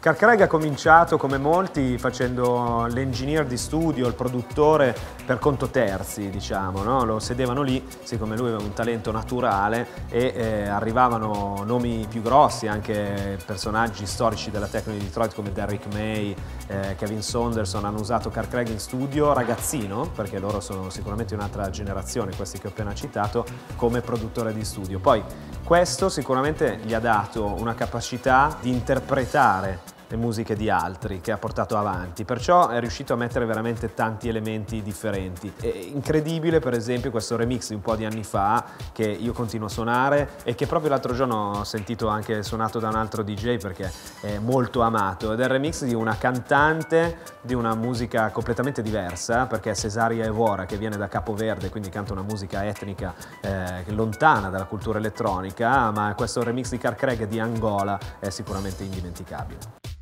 Carl Craig ha cominciato come molti facendo l'engineer di studio, il produttore per conto terzi, diciamo, no? lo sedevano lì, siccome lui aveva un talento naturale e eh, arrivavano nomi più grossi, anche personaggi storici della tecnica di Detroit come Derrick May, eh, Kevin Saunderson hanno usato Carl Craig in studio ragazzino, perché loro sono sicuramente un'altra generazione, questi che ho appena citato, come produttore di studio. Poi questo sicuramente gli ha dato una capacità di interpretare le musiche di altri che ha portato avanti, perciò è riuscito a mettere veramente tanti elementi differenti. È incredibile per esempio questo remix di un po' di anni fa che io continuo a suonare e che proprio l'altro giorno ho sentito anche suonato da un altro DJ perché è molto amato ed è il remix di una cantante di una musica completamente diversa perché è Cesaria Evora che viene da Capoverde quindi canta una musica etnica eh, lontana dalla cultura elettronica ma questo remix di Car Craig di Angola è sicuramente indimenticabile.